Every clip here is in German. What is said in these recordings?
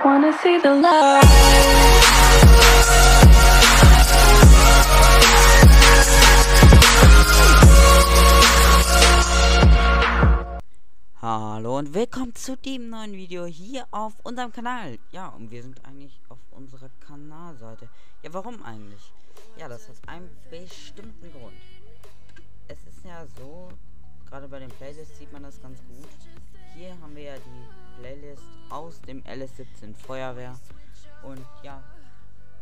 wanna see the love. Hallo und willkommen zu dem neuen Video hier auf unserem Kanal. Ja, und wir sind eigentlich auf unserer Kanalseite. Ja, warum eigentlich? Ja, das hat einen bestimmten Grund. Es ist ja so, gerade bei den Playlists sieht man das ganz gut. Aus dem LS17 Feuerwehr. Und ja,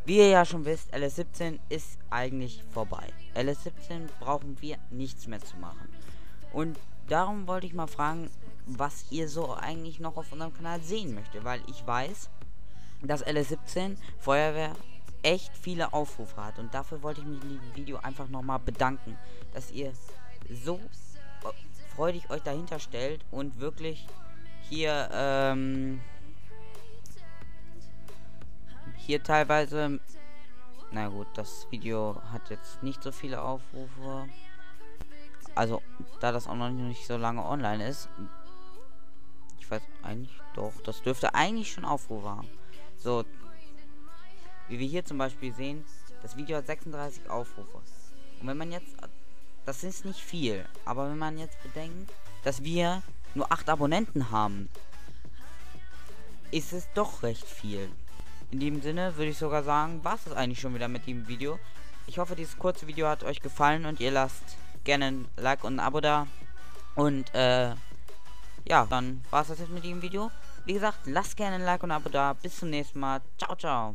wie ihr ja schon wisst, LS17 ist eigentlich vorbei. LS17 brauchen wir nichts mehr zu machen. Und darum wollte ich mal fragen, was ihr so eigentlich noch auf unserem Kanal sehen möchtet, weil ich weiß, dass LS17 Feuerwehr echt viele Aufrufe hat und dafür wollte ich mich in diesem Video einfach nochmal bedanken, dass ihr so äh, freudig euch dahinter stellt und wirklich hier ähm, hier teilweise na gut, das Video hat jetzt nicht so viele Aufrufe. Also, da das auch noch nicht so lange online ist. Ich weiß eigentlich doch, das dürfte eigentlich schon Aufrufe haben. So, wie wir hier zum Beispiel sehen, das Video hat 36 Aufrufe. Und wenn man jetzt, das ist nicht viel, aber wenn man jetzt bedenkt, dass wir nur 8 Abonnenten haben, ist es doch recht viel. In dem Sinne würde ich sogar sagen, war es eigentlich schon wieder mit dem Video. Ich hoffe, dieses kurze Video hat euch gefallen und ihr lasst gerne ein Like und ein Abo da. Und äh, ja, dann war es das jetzt mit dem Video. Wie gesagt, lasst gerne ein Like und ein Abo da. Bis zum nächsten Mal. Ciao, ciao.